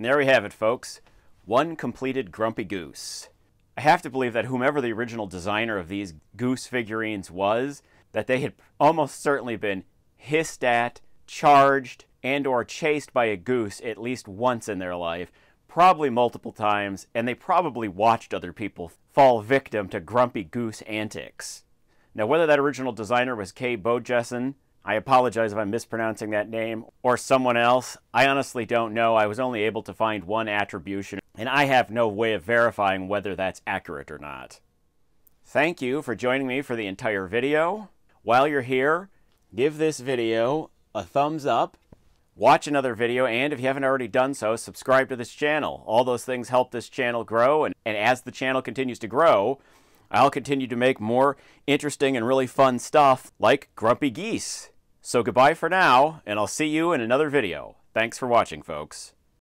And there we have it, folks. One completed Grumpy Goose. I have to believe that whomever the original designer of these goose figurines was, that they had almost certainly been hissed at, charged, and or chased by a goose at least once in their life, probably multiple times, and they probably watched other people fall victim to grumpy goose antics. Now, whether that original designer was Kay Bojesen, I apologize if I'm mispronouncing that name, or someone else, I honestly don't know. I was only able to find one attribution, and I have no way of verifying whether that's accurate or not. Thank you for joining me for the entire video. While you're here, give this video a thumbs up, watch another video, and if you haven't already done so, subscribe to this channel. All those things help this channel grow, and, and as the channel continues to grow, I'll continue to make more interesting and really fun stuff like Grumpy Geese. So goodbye for now, and I'll see you in another video. Thanks for watching, folks.